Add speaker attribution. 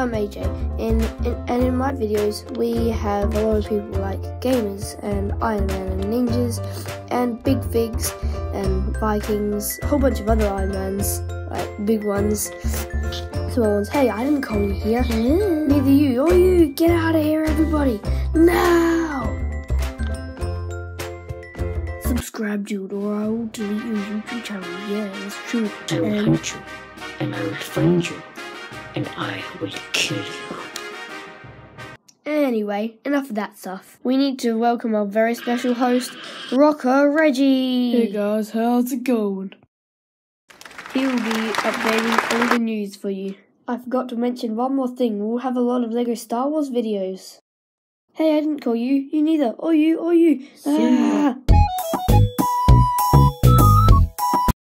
Speaker 1: I'm AJ, in, in, and in my videos we have a lot of people like gamers and Iron Man and ninjas and big figs and Vikings, a whole bunch of other Iron Mans, like big ones, small ones. Hey, I didn't call you here. Neither you or you. Get out of here, everybody, now! Subscribe, dude, or I will delete your YouTube channel. Yeah, that's true.
Speaker 2: I will
Speaker 1: And-
Speaker 2: hunt you, and I will find you, and I will kill you.
Speaker 1: Anyway, enough of that stuff. We need to welcome our very special host, Rocker Reggie.
Speaker 3: Hey guys, how's it going?
Speaker 1: He will be updating all the news for you. I forgot to mention one more thing. We'll have a lot of Lego Star Wars videos. Hey, I didn't call you. You neither. Or you, or you.
Speaker 3: See ya.
Speaker 1: Ah.